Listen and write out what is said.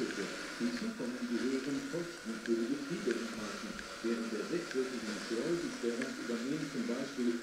Abschüsse. Hinzu kommen die höheren Kosten für die Betriebe in Parken. Während der sechswöchigen Schleusensperrung übernehmen zum Beispiel